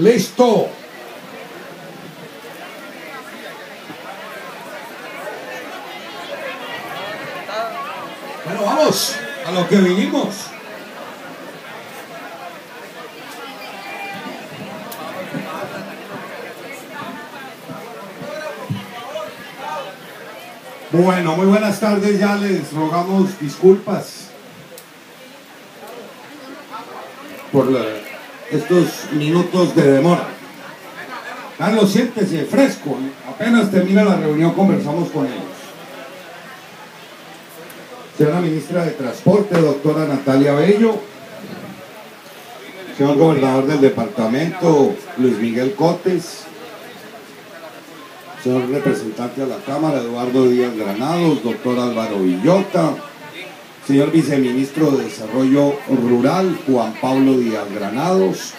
Listo. Bueno, vamos a lo que vinimos. Bueno, muy buenas tardes, ya les rogamos disculpas por la- estos minutos de demora. Carlos, siéntese fresco, apenas termina la reunión conversamos con ellos. Señora Ministra de Transporte, doctora Natalia Bello, señor Gobernador del Departamento, Luis Miguel Cotes, señor representante a la Cámara, Eduardo Díaz Granados, doctor Álvaro Villota, señor viceministro de Desarrollo Rural, Juan Pablo Díaz Granados,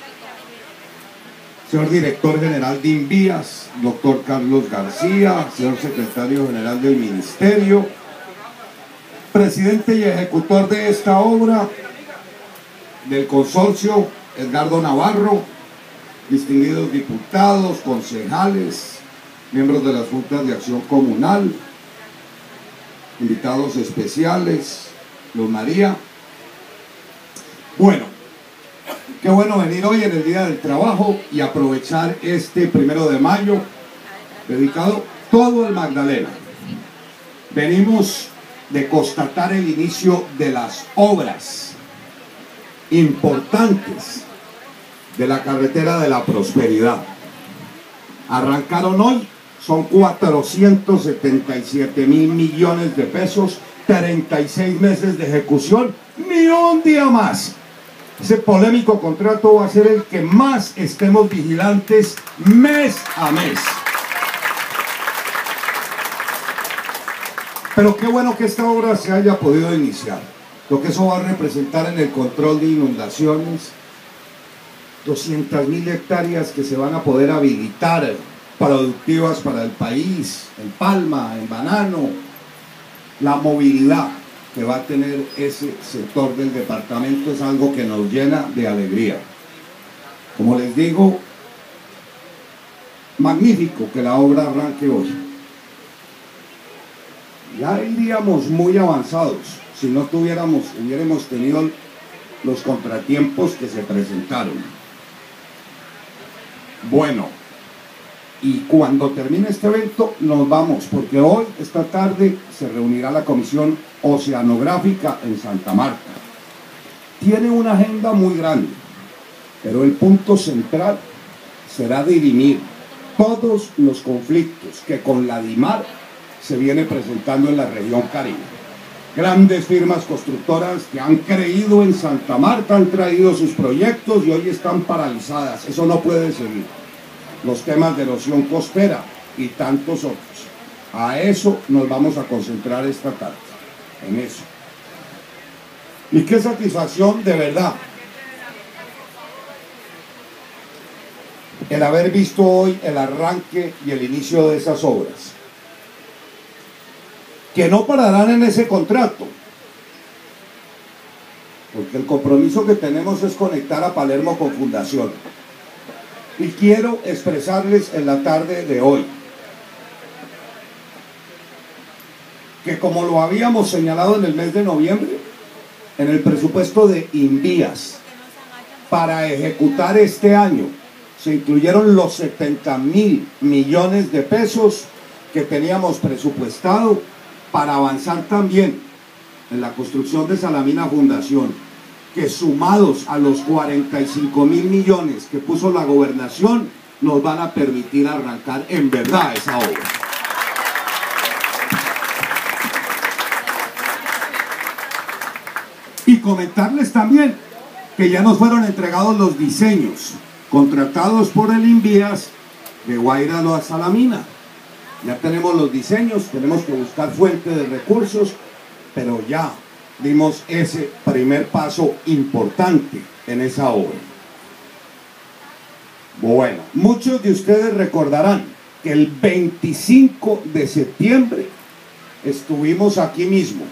señor director general de Invías, doctor Carlos García, señor secretario general del Ministerio, presidente y ejecutor de esta obra del consorcio, Edgardo Navarro, distinguidos diputados, concejales, miembros de las juntas de acción comunal, invitados especiales, Luz María. Bueno, qué bueno venir hoy en el Día del Trabajo y aprovechar este primero de mayo dedicado todo el Magdalena. Venimos de constatar el inicio de las obras importantes de la carretera de la prosperidad. Arrancaron hoy, son 477 mil millones de pesos, 36 meses de ejecución, ni un día más. Ese polémico contrato va a ser el que más estemos vigilantes mes a mes. Pero qué bueno que esta obra se haya podido iniciar. Lo que eso va a representar en el control de inundaciones, 200 mil hectáreas que se van a poder habilitar productivas para el país, en palma, en banano, la movilidad que va a tener ese sector del departamento es algo que nos llena de alegría. Como les digo, magnífico que la obra arranque hoy. Ya iríamos muy avanzados si no tuviéramos, hubiéramos tenido los contratiempos que se presentaron. Bueno, y cuando termine este evento nos vamos, porque hoy, esta tarde, se reunirá la Comisión Oceanográfica en Santa Marta. Tiene una agenda muy grande, pero el punto central será dirimir todos los conflictos que con la DIMAR se viene presentando en la región Caribe. Grandes firmas constructoras que han creído en Santa Marta han traído sus proyectos y hoy están paralizadas. Eso no puede seguir. Los temas de erosión costera y tantos otros. A eso nos vamos a concentrar esta tarde, en eso. Y qué satisfacción de verdad el haber visto hoy el arranque y el inicio de esas obras que no pararán en ese contrato. Porque el compromiso que tenemos es conectar a Palermo con Fundación. Y quiero expresarles en la tarde de hoy que como lo habíamos señalado en el mes de noviembre, en el presupuesto de Invías, para ejecutar este año, se incluyeron los 70 mil millones de pesos que teníamos presupuestado para avanzar también en la construcción de Salamina Fundación, que sumados a los 45 mil millones que puso la gobernación, nos van a permitir arrancar en verdad esa obra. Y comentarles también que ya nos fueron entregados los diseños contratados por el Invías de Guairalo a Salamina. Ya tenemos los diseños, tenemos que buscar fuente de recursos, pero ya dimos ese primer paso importante en esa obra. Bueno, muchos de ustedes recordarán que el 25 de septiembre estuvimos aquí mismo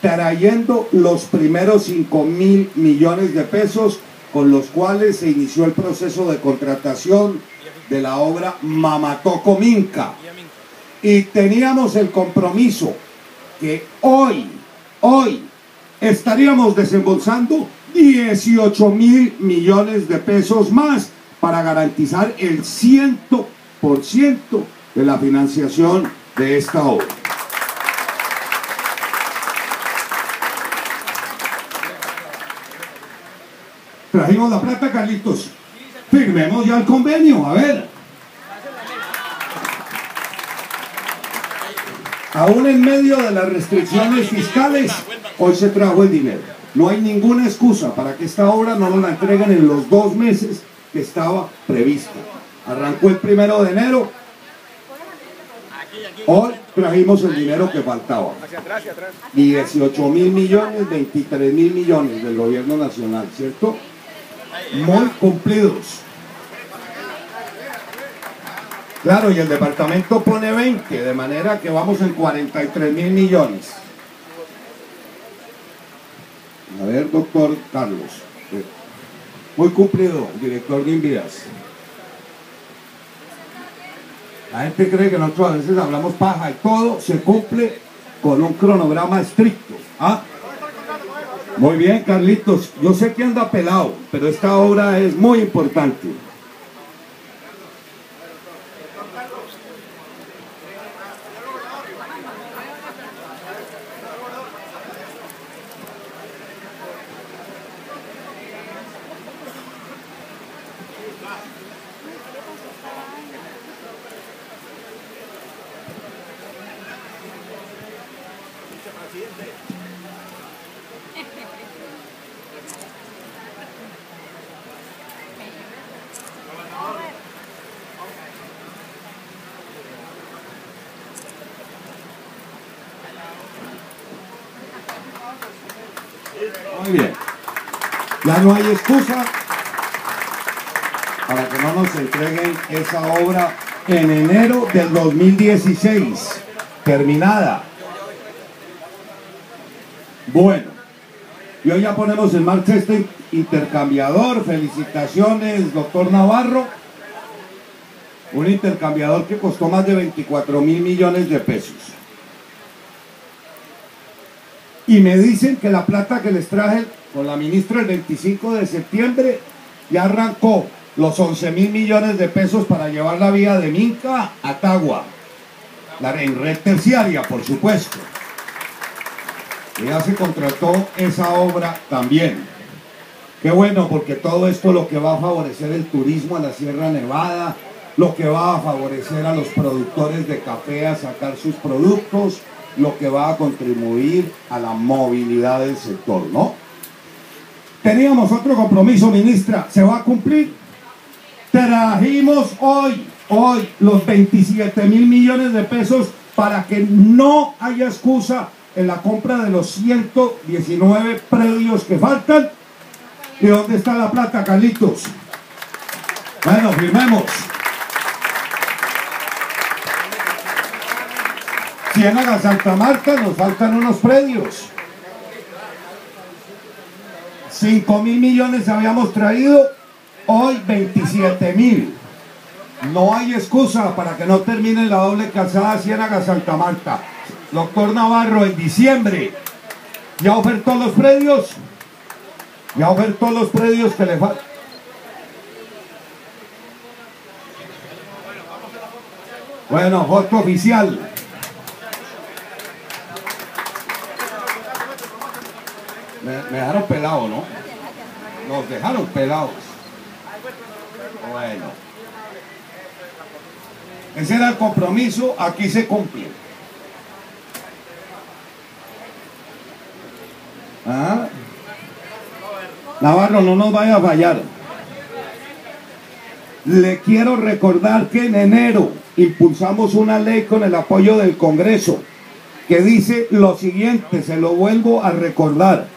trayendo los primeros 5 mil millones de pesos con los cuales se inició el proceso de contratación de la obra Mamatoco Minca. Y teníamos el compromiso que hoy, hoy, estaríamos desembolsando 18 mil millones de pesos más para garantizar el 100% de la financiación de esta obra. Trajimos la plata, Carlitos. Firmemos ya el convenio, a ver. Aún en medio de las restricciones fiscales, hoy se trajo el dinero. No hay ninguna excusa para que esta obra no nos la entreguen en los dos meses que estaba prevista. Arrancó el primero de enero. Hoy trajimos el dinero que faltaba. 18 mil millones, 23 mil millones del gobierno nacional, ¿cierto? Muy cumplidos. Claro, y el departamento pone 20, de manera que vamos en 43 mil millones. A ver, doctor Carlos. Muy cumplido, director de Invidas. La gente cree que nosotros a veces hablamos paja y todo se cumple con un cronograma estricto. ¿ah? Muy bien, Carlitos. Yo sé que anda pelado, pero esta obra es muy importante. Muy bien. Ya no hay excusa para que no nos entreguen esa obra en enero del 2016, terminada. Bueno, y hoy ya ponemos en marcha este intercambiador. Felicitaciones, doctor Navarro. Un intercambiador que costó más de 24 mil millones de pesos. Y me dicen que la plata que les traje con la ministra el 25 de septiembre ya arrancó los 11 mil millones de pesos para llevar la vía de Minca a Tagua. La, en red terciaria, por supuesto. Ya se contrató esa obra también. Qué bueno, porque todo esto lo que va a favorecer el turismo a la Sierra Nevada, lo que va a favorecer a los productores de café a sacar sus productos, lo que va a contribuir a la movilidad del sector, ¿no? Teníamos otro compromiso, ministra, ¿se va a cumplir? Trajimos hoy, hoy, los 27 mil millones de pesos para que no haya excusa en la compra de los 119 predios que faltan. ¿Y dónde está la plata, Carlitos? Bueno, firmemos. Ciénaga Santa Marta, nos faltan unos predios. 5 mil millones habíamos traído, hoy 27 mil. No hay excusa para que no termine la doble calzada Ciénaga Santa Marta. Doctor Navarro, en diciembre, ¿ya ofertó los predios? ¿Ya ofertó los predios que le faltan? Bueno, foto oficial. Me, dejaron pelado, ¿no? Nos dejaron pelados. Bueno. Ese era el compromiso, aquí se cumple. ¿Ah? Navarro, no nos vaya a fallar. Le quiero recordar que en enero impulsamos una ley con el apoyo del Congreso que dice lo siguiente, se lo vuelvo a recordar.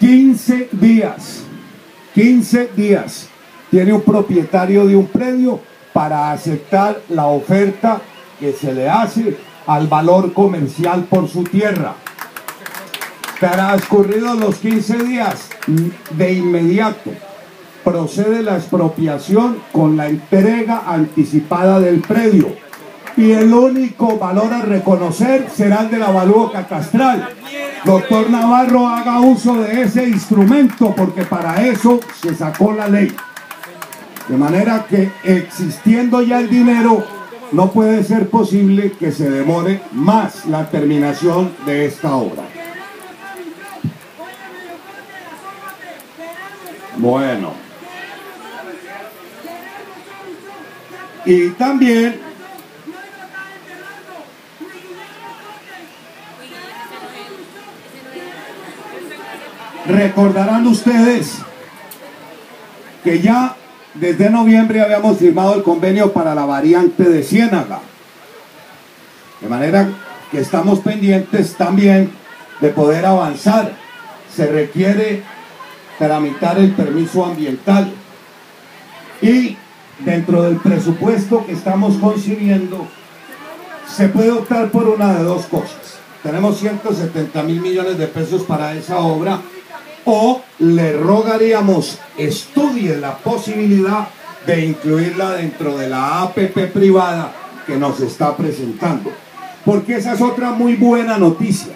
15 días, 15 días tiene un propietario de un predio para aceptar la oferta que se le hace al valor comercial por su tierra. Transcurridos los 15 días, de inmediato procede la expropiación con la entrega anticipada del predio. Y el único valor a reconocer será el del avalúo catastral. Doctor Navarro, haga uso de ese instrumento porque para eso se sacó la ley. De manera que existiendo ya el dinero, no puede ser posible que se demore más la terminación de esta obra. Bueno. Y también recordarán ustedes que ya desde noviembre habíamos firmado el convenio para la variante de Ciénaga. De manera que estamos pendientes también de poder avanzar. Se requiere tramitar el permiso ambiental. Y dentro del presupuesto que estamos concibiendo, se puede optar por una de dos cosas. Tenemos 170 mil millones de pesos para esa obra o le rogaríamos estudie la posibilidad de incluirla dentro de la APP privada que nos está presentando. Porque esa es otra muy buena noticia.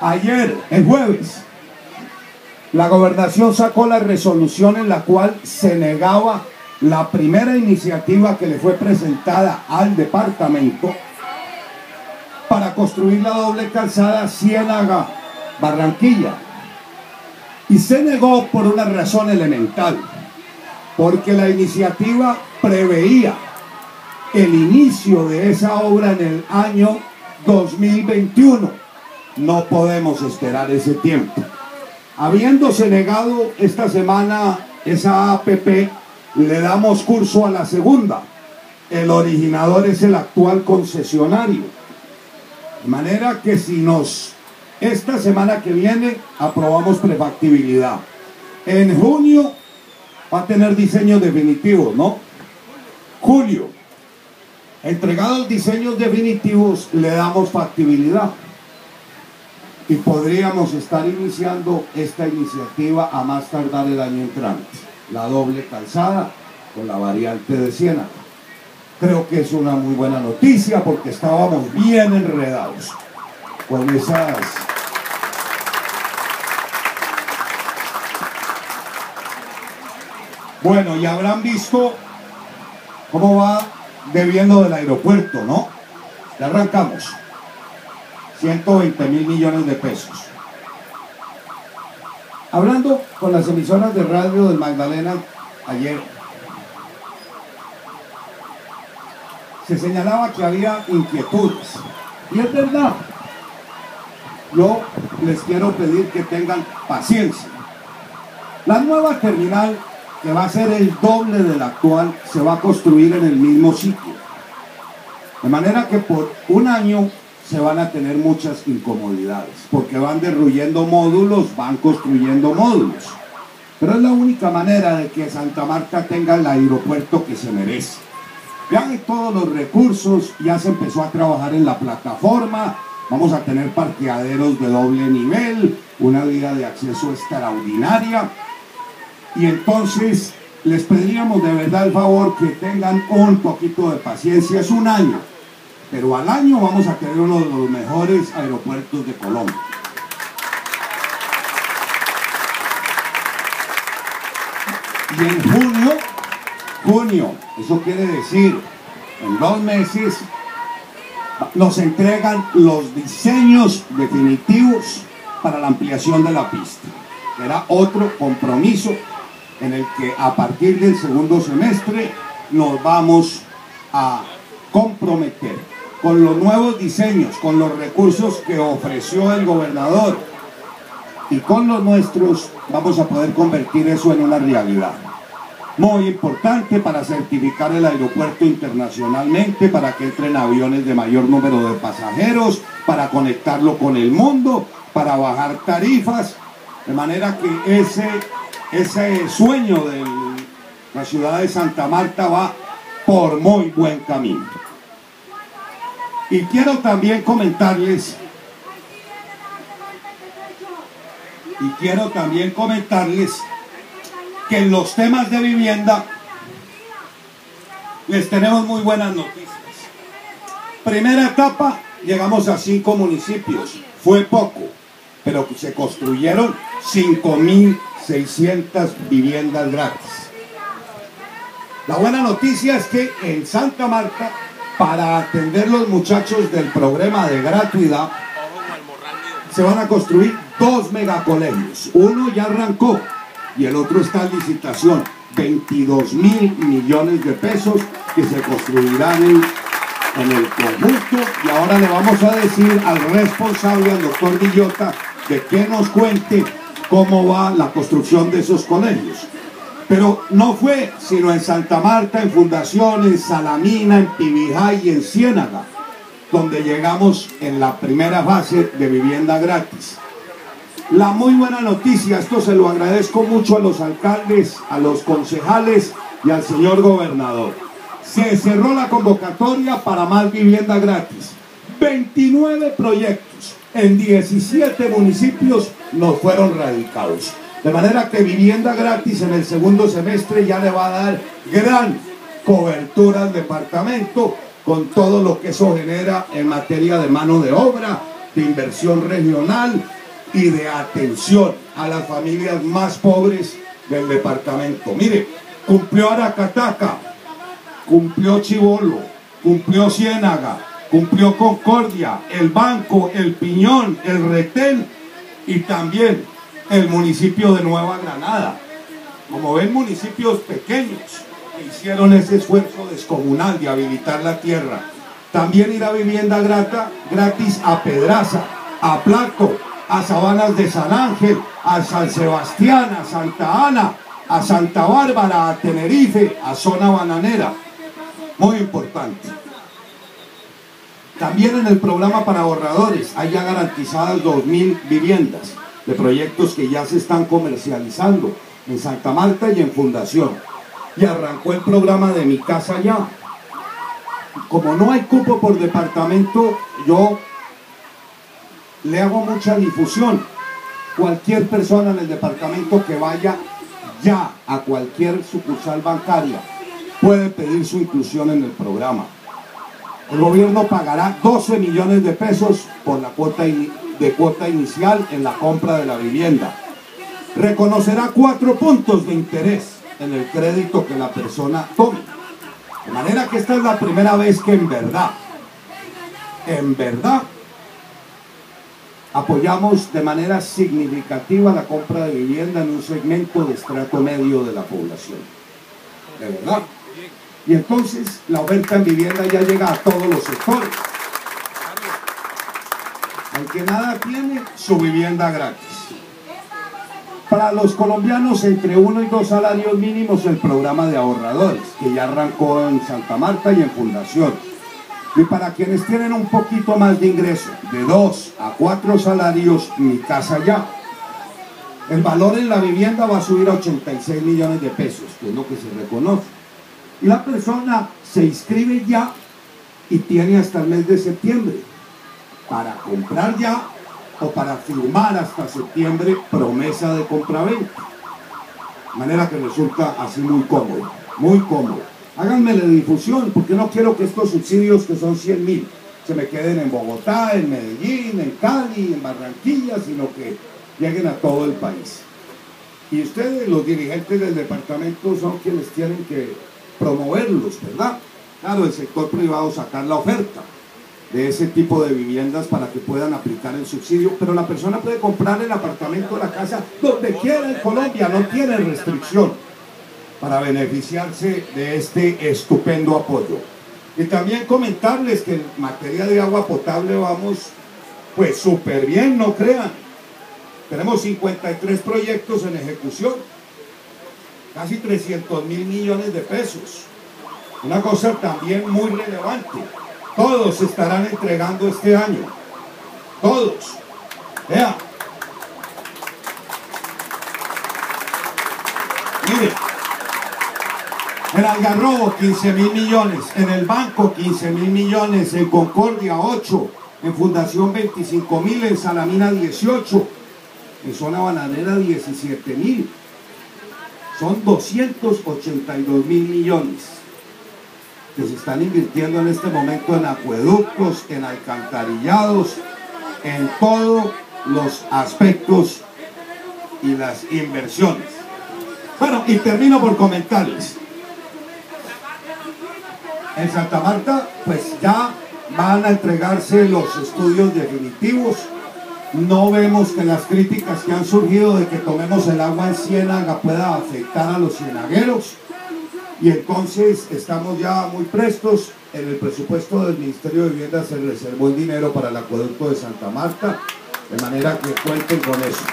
Ayer, el jueves, la gobernación sacó la resolución en la cual se negaba la primera iniciativa que le fue presentada al departamento para construir la doble calzada Ciénaga-Barranquilla y se negó por una razón elemental, porque la iniciativa preveía el inicio de esa obra en el año 2021. No podemos esperar ese tiempo. Habiéndose negado esta semana esa APP, le damos curso a la segunda. El originador es el actual concesionario. De manera que si nos esta semana que viene aprobamos prefactibilidad. En junio va a tener diseños definitivos, ¿no? Julio, entregados diseños definitivos, le damos factibilidad. Y podríamos estar iniciando esta iniciativa a más tardar el año entrante. La doble calzada con la variante de Siena. Creo que es una muy buena noticia porque estábamos bien enredados con esas Bueno, y habrán visto cómo va debiendo del aeropuerto, ¿no? Ya arrancamos. 120 mil millones de pesos. Hablando con las emisoras de radio del Magdalena ayer, se señalaba que había inquietudes. Y es verdad. Yo les quiero pedir que tengan paciencia. La nueva terminal que va a ser el doble del actual, se va a construir en el mismo sitio. De manera que por un año se van a tener muchas incomodidades, porque van derruyendo módulos, van construyendo módulos. Pero es la única manera de que Santa Marta tenga el aeropuerto que se merece. Vean todos los recursos, ya se empezó a trabajar en la plataforma, vamos a tener parqueaderos de doble nivel, una vía de acceso extraordinaria, y entonces les pediríamos de verdad el favor que tengan un poquito de paciencia, es un año, pero al año vamos a tener uno de los mejores aeropuertos de Colombia. Y en junio, junio, eso quiere decir, en dos meses, nos entregan los diseños definitivos para la ampliación de la pista. Era otro compromiso en el que a partir del segundo semestre nos vamos a comprometer con los nuevos diseños, con los recursos que ofreció el gobernador y con los nuestros vamos a poder convertir eso en una realidad. Muy importante para certificar el aeropuerto internacionalmente, para que entren aviones de mayor número de pasajeros, para conectarlo con el mundo, para bajar tarifas, de manera que ese ese sueño de la ciudad de Santa Marta va por muy buen camino. Y quiero también comentarles Y quiero también comentarles que en los temas de vivienda les tenemos muy buenas noticias. Primera etapa, llegamos a cinco municipios. Fue poco, pero se construyeron 5.600 viviendas gratis. La buena noticia es que en Santa Marta, para atender los muchachos del programa de gratuidad, se van a construir dos megacolegios. Uno ya arrancó y el otro está en licitación. 22 mil millones de pesos que se construirán en, en, el conjunto. Y ahora le vamos a decir al responsable, al doctor Villota, de que nos cuente cómo va la construcción de esos colegios. Pero no fue sino en Santa Marta, en Fundación, en Salamina, en Pibijay y en Ciénaga, donde llegamos en la primera fase de vivienda gratis. La muy buena noticia, esto se lo agradezco mucho a los alcaldes, a los concejales y al señor gobernador. Se cerró la convocatoria para más vivienda gratis. 29 proyectos en 17 municipios nos fueron radicados. De manera que vivienda gratis en el segundo semestre ya le va a dar gran cobertura al departamento con todo lo que eso genera en materia de mano de obra, de inversión regional y de atención a las familias más pobres del departamento. Mire, cumplió Aracataca, cumplió Chivolo, cumplió Ciénaga, cumplió Concordia, el Banco, el Piñón, el Retén y también el municipio de Nueva Granada. Como ven, municipios pequeños que hicieron ese esfuerzo descomunal de habilitar la tierra. También irá vivienda grata, gratis a Pedraza, a Plato, a Sabanas de San Ángel, a San Sebastián, a Santa Ana, a Santa Bárbara, a Tenerife, a Zona Bananera. Muy importante. También en el programa para ahorradores hay ya garantizadas 2.000 viviendas de proyectos que ya se están comercializando en Santa Marta y en Fundación. Y arrancó el programa de Mi Casa Ya. Como no hay cupo por departamento, yo le hago mucha difusión. Cualquier persona en el departamento que vaya ya a cualquier sucursal bancaria puede pedir su inclusión en el programa. El gobierno pagará 12 millones de pesos por la cuota de cuota inicial en la compra de la vivienda. Reconocerá cuatro puntos de interés en el crédito que la persona tome. De manera que esta es la primera vez que en verdad, en verdad, apoyamos de manera significativa la compra de vivienda en un segmento de estrato medio de la población. De verdad. Y entonces la oferta en vivienda ya llega a todos los sectores. Al que nada tiene, su vivienda gratis. Para los colombianos entre uno y dos salarios mínimos el programa de ahorradores, que ya arrancó en Santa Marta y en Fundación. Y para quienes tienen un poquito más de ingreso, de dos a cuatro salarios, mi casa ya. El valor en la vivienda va a subir a 86 millones de pesos, que es lo que se reconoce. Y la persona se inscribe ya y tiene hasta el mes de septiembre para comprar ya o para firmar hasta septiembre promesa de compraventa. De manera que resulta así muy cómodo, muy cómodo. Háganme la difusión, porque no quiero que estos subsidios que son 100 mil se me queden en Bogotá, en Medellín, en Cali, en Barranquilla, sino que lleguen a todo el país. Y ustedes, los dirigentes del departamento, son quienes tienen que promoverlos, ¿verdad? Claro, el sector privado sacar la oferta de ese tipo de viviendas para que puedan aplicar el subsidio, pero la persona puede comprar el apartamento, la casa, donde quiera en Colombia, no tiene restricción para beneficiarse de este estupendo apoyo. Y también comentarles que en materia de agua potable vamos pues súper bien, no crean. Tenemos 53 proyectos en ejecución, casi 300 mil millones de pesos. Una cosa también muy relevante. Todos se estarán entregando este año. Todos. Vea. Mire. En Algarrobo 15 mil millones, en el banco 15 mil millones, en Concordia 8, en Fundación 25 mil, en Salamina 18, En zona bananera 17 mil. Son 282 mil millones que se están invirtiendo en este momento en acueductos, en alcantarillados, en todos los aspectos y las inversiones. Bueno, y termino por comentarles. En Santa Marta, pues ya van a entregarse los estudios definitivos. No vemos que las críticas que han surgido de que tomemos el agua en ciénaga pueda afectar a los cienagueros. Y entonces estamos ya muy prestos. En el presupuesto del Ministerio de Vivienda se reservó el dinero para el acueducto de Santa Marta, de manera que cuenten con eso.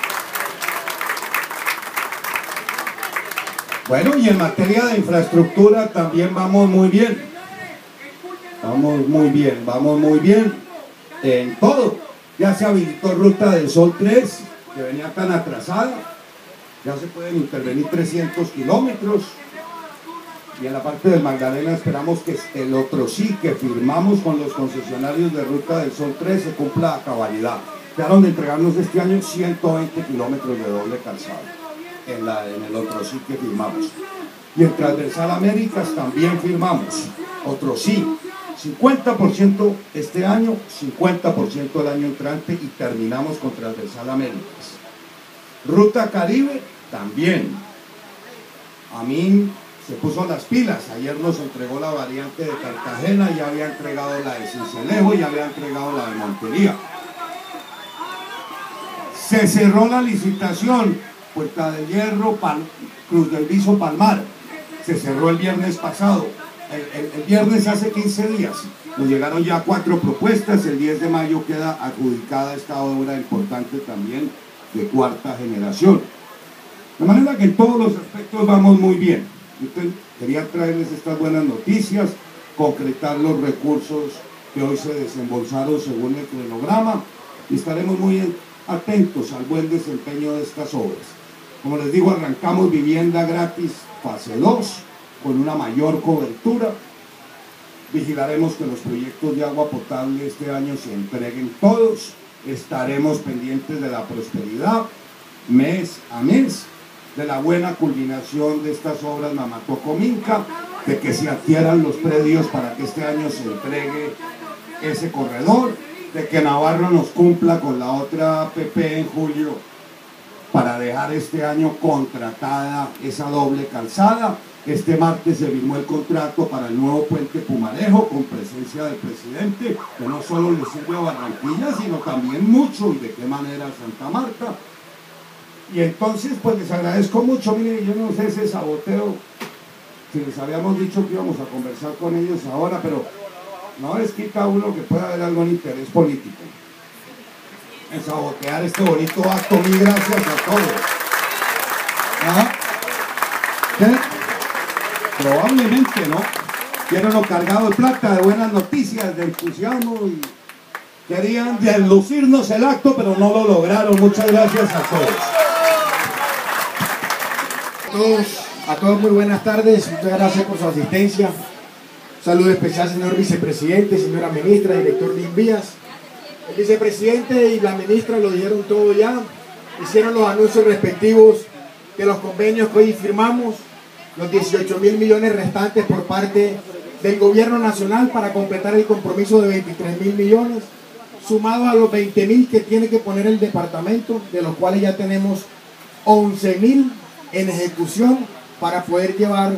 Bueno, y en materia de infraestructura también vamos muy bien. Vamos muy bien, vamos muy bien en todo. Ya se habilitó Ruta del Sol 3, que venía tan atrasada. Ya se pueden intervenir 300 kilómetros. Y en la parte del Magdalena esperamos que el otro sí que firmamos con los concesionarios de Ruta del Sol 3 se cumpla a cabalidad. Quedaron de entregarnos este año 120 kilómetros de doble calzado en, la, en el otro sí que firmamos. Y en Transversal Américas también firmamos, otro sí, 50% este año, 50% el año entrante y terminamos con Transversal Américas. Ruta Caribe también. A mí se puso las pilas. Ayer nos entregó la variante de Cartagena, ya había entregado la de Cincelejo, ya había entregado la de Montería. Se cerró la licitación Puerta de Hierro, Cruz del Viso, Palmar. Se cerró el viernes pasado. El, viernes hace 15 días. Nos llegaron ya cuatro propuestas. El 10 de mayo queda adjudicada esta obra importante también de cuarta generación. De manera que en todos los aspectos vamos muy bien. quería traerles estas buenas noticias, concretar los recursos que hoy se desembolsaron según el cronograma y estaremos muy atentos al buen desempeño de estas obras. Como les digo, arrancamos vivienda gratis fase 2 con una mayor cobertura. Vigilaremos que los proyectos de agua potable este año se entreguen todos. Estaremos pendientes de la prosperidad mes a mes, de la buena culminación de estas obras Mamatoco-Minca, de que se adquieran los predios para que este año se entregue ese corredor, de que Navarro nos cumpla con la otra PP en julio para dejar este año contratada esa doble calzada. Este martes se firmó el contrato para el nuevo puente Pumarejo con presencia del presidente, que no solo le sirve a Barranquilla, sino también mucho y de qué manera a Santa Marta. Y entonces, pues les agradezco mucho. Miren, yo no sé ese saboteo, si les habíamos dicho que íbamos a conversar con ellos ahora, pero no les quita uno que pueda haber algún interés político en sabotear este bonito acto. Mil gracias a todos. ¿Ah? Probablemente, ¿no? Lo cargado de plata, de buenas noticias, de entusiasmo y querían lucirnos el acto, pero no lo lograron. Muchas gracias a todos. A todos, a todos muy buenas tardes. Muchas gracias por su asistencia. saludo especial, señor vicepresidente, señora ministra, director de el vicepresidente y la ministra lo dijeron todo ya. Hicieron los anuncios respectivos de los convenios que hoy firmamos, los 18 mil millones restantes por parte del gobierno nacional para completar el compromiso de 23 mil millones, sumados a los 20 mil que tiene que poner el departamento, de los cuales ya tenemos 11 mil en ejecución para poder llevar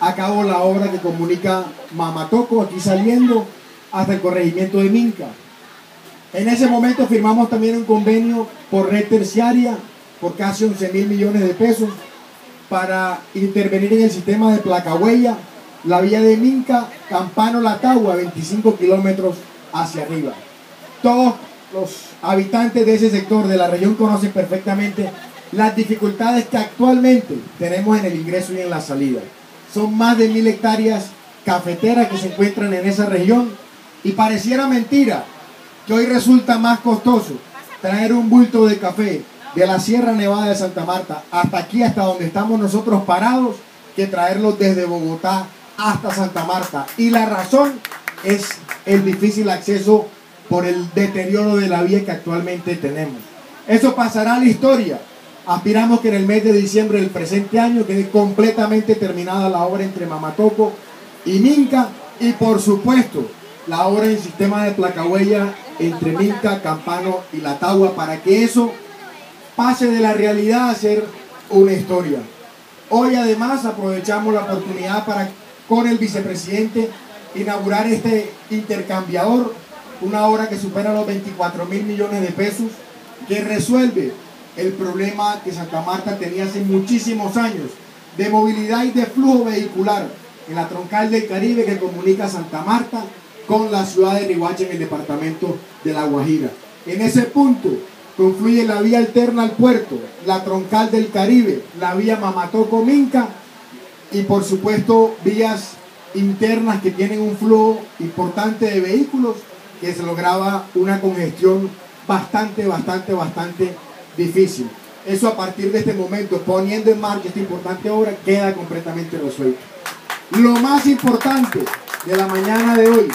a cabo la obra que comunica Mamatoco, aquí saliendo, hasta el corregimiento de Minca. En ese momento firmamos también un convenio por red terciaria por casi 11 mil millones de pesos para intervenir en el sistema de placa huella, la vía de Minca, Campano, Latagua, 25 kilómetros hacia arriba. Todos los habitantes de ese sector de la región conocen perfectamente las dificultades que actualmente tenemos en el ingreso y en la salida. Son más de mil hectáreas cafeteras que se encuentran en esa región y pareciera mentira, que hoy resulta más costoso traer un bulto de café de la Sierra Nevada de Santa Marta hasta aquí, hasta donde estamos nosotros parados, que traerlo desde Bogotá hasta Santa Marta. Y la razón es el difícil acceso por el deterioro de la vía que actualmente tenemos. Eso pasará a la historia. Aspiramos que en el mes de diciembre del presente año quede completamente terminada la obra entre Mamatoco y Minca y por supuesto la obra en sistema de placahuella entre Minca, Campano y La Tagua para que eso pase de la realidad a ser una historia. Hoy además aprovechamos la oportunidad para con el vicepresidente inaugurar este intercambiador, una obra que supera los 24 mil millones de pesos, que resuelve el problema que Santa Marta tenía hace muchísimos años de movilidad y de flujo vehicular en la troncal del Caribe que comunica Santa Marta con la ciudad de Rihuacha en el departamento de La Guajira. En ese punto confluye la vía alterna al puerto, la troncal del Caribe, la vía Mamatoco-Minca y por supuesto vías internas que tienen un flujo importante de vehículos que se lograba una congestión bastante, bastante, bastante difícil. Eso a partir de este momento, poniendo en marcha esta importante obra, queda completamente resuelto. Lo más importante de la mañana de hoy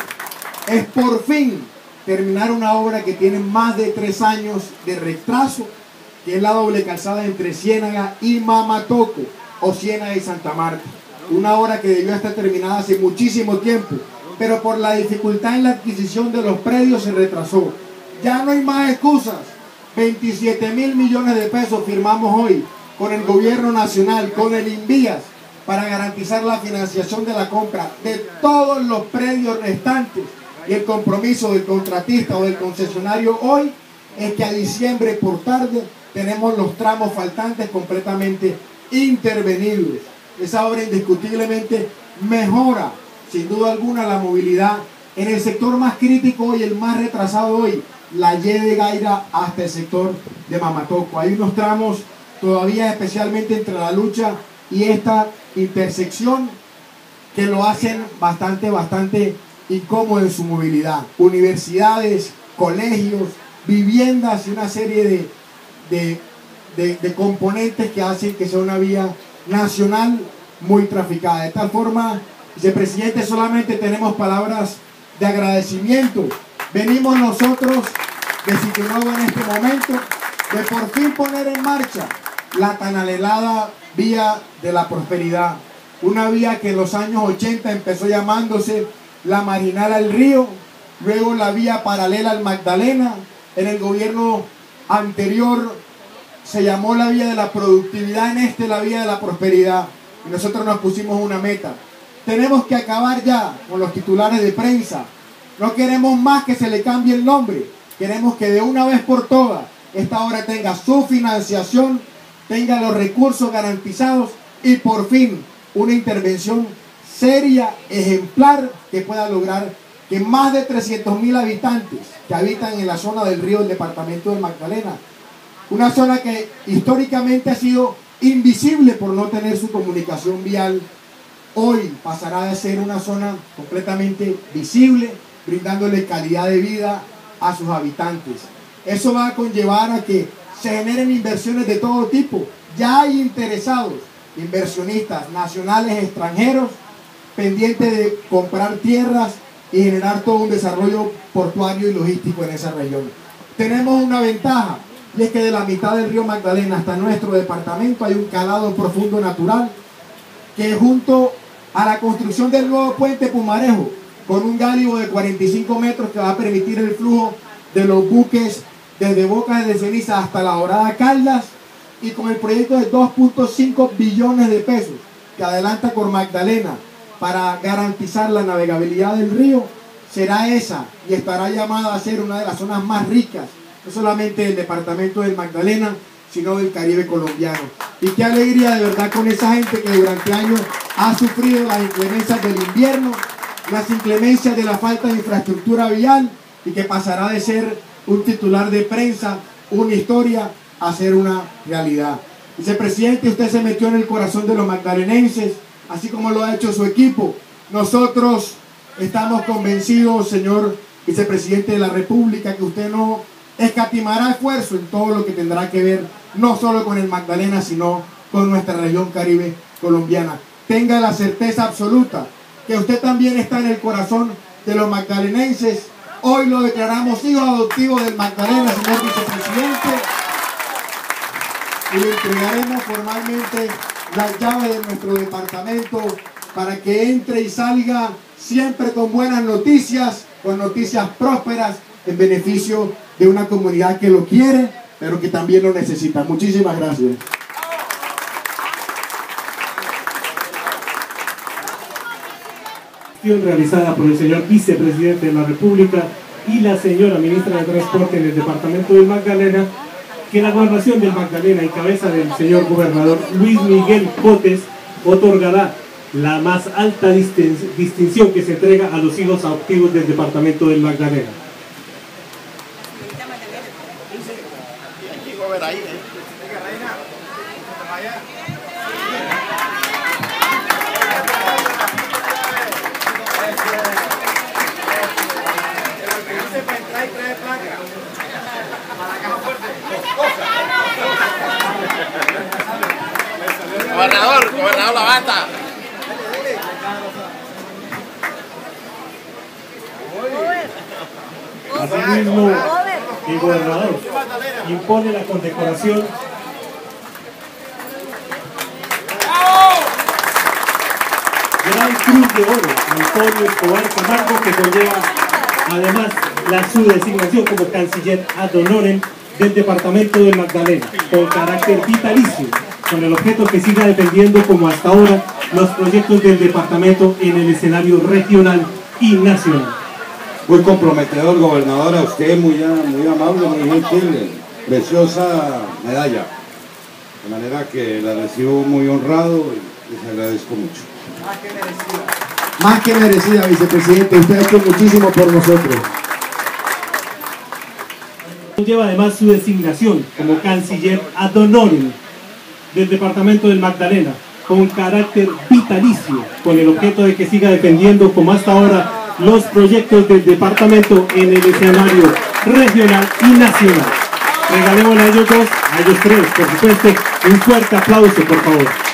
es por fin terminar una obra que tiene más de tres años de retraso, que es la doble calzada entre Ciénaga y Mamatoco, o Ciénaga y Santa Marta. Una obra que debió estar terminada hace muchísimo tiempo, pero por la dificultad en la adquisición de los predios se retrasó. Ya no hay más excusas. 27 mil millones de pesos firmamos hoy con el gobierno nacional, con el INVIAS, para garantizar la financiación de la compra de todos los predios restantes. Y el compromiso del contratista o del concesionario hoy es que a diciembre por tarde tenemos los tramos faltantes completamente intervenidos. Esa obra indiscutiblemente mejora sin duda alguna la movilidad en el sector más crítico y el más retrasado hoy, la Y de Gaira hasta el sector de Mamatoco. Hay unos tramos todavía especialmente entre la lucha y esta intersección que lo hacen bastante, bastante incómodo en su movilidad. Universidades, colegios, viviendas y una serie de, de, componentes que hacen que sea una vía nacional muy traficada. De tal forma, vicepresidente, solamente tenemos palabras de agradecimiento. Venimos nosotros de Nuevo en este momento de por fin poner en marcha la tan anhelada vía de la prosperidad. Una vía que en los años 80 empezó llamándose la Marinal al Río, luego la vía paralela al Magdalena. En el gobierno anterior se llamó la vía de la productividad, en este la vía de la prosperidad. Y nosotros nos pusimos una meta. Tenemos que acabar ya con los titulares de prensa. No queremos más que se le cambie el nombre. Queremos que de una vez por todas esta obra tenga su financiación tenga los recursos garantizados y por fin una intervención seria, ejemplar, que pueda lograr que más de 300 mil habitantes que habitan en la zona del río del departamento de Magdalena, una zona que históricamente ha sido invisible por no tener su comunicación vial, hoy pasará a ser una zona completamente visible, brindándole calidad de vida a sus habitantes. Eso va a conllevar a que se generen inversiones de todo tipo. Ya hay interesados, inversionistas nacionales, extranjeros, pendientes de comprar tierras y generar todo un desarrollo portuario y logístico en esa región. Tenemos una ventaja y es que de la mitad del río Magdalena hasta nuestro departamento hay un calado profundo natural que junto a la construcción del nuevo puente Pumarejo, con un gálibo de 45 metros que va a permitir el flujo de los buques desde Boca de Ceniza hasta la Dorada Caldas y con el proyecto de 2.5 billones de pesos que adelanta por Magdalena para garantizar la navegabilidad del río, será esa y estará llamada a ser una de las zonas más ricas, no solamente del departamento del Magdalena, sino del Caribe colombiano. Y qué alegría de verdad con esa gente que durante años ha sufrido las inclemencias del invierno, las inclemencias de la falta de infraestructura vial y que pasará de ser un titular de prensa, una historia, a ser una realidad. Vicepresidente, usted se metió en el corazón de los magdalenenses, así como lo ha hecho su equipo. Nosotros estamos convencidos, señor vicepresidente de la República, que usted no escatimará esfuerzo en todo lo que tendrá que ver, no solo con el Magdalena, sino con nuestra región caribe colombiana. Tenga la certeza absoluta que usted también está en el corazón de los magdalenenses Hoy lo declaramos hijo adoptivo del Magdalena, señor vicepresidente. y le entregaremos formalmente las llaves de nuestro departamento para que entre y salga siempre con buenas noticias, con noticias prósperas en beneficio de una comunidad que lo quiere, pero que también lo necesita. Muchísimas gracias. realizada por el señor vicepresidente de la República y la señora ministra de Transporte en el departamento de Magdalena, que la gobernación del Magdalena en cabeza del señor gobernador Luis Miguel Cotes otorgará la más alta distinción que se entrega a los hijos adoptivos del departamento del Magdalena. Gobernador, gobernador la bata. Asimismo, el gobernador impone la condecoración Gran Cruz de Oro Antonio Escobar Camargo que conlleva además la su designación como canciller ad honorem del departamento de Magdalena con carácter vitalicio con el objeto que siga defendiendo como hasta ahora los proyectos del departamento en el escenario regional y nacional. Muy comprometedor, gobernadora, usted muy, muy amable, muy gentil, preciosa medalla. De manera que la recibo muy honrado y les agradezco mucho. Más que merecida. Más que merecida, vicepresidente. Usted ha hecho muchísimo por nosotros. Lleva además su designación como canciller ad honorem del departamento del Magdalena con carácter vitalicio, con el objeto de que siga defendiendo como hasta ahora los proyectos del departamento en el escenario regional y nacional. Regalémosle a ellos dos, a ellos tres, por supuesto, un fuerte aplauso, por favor.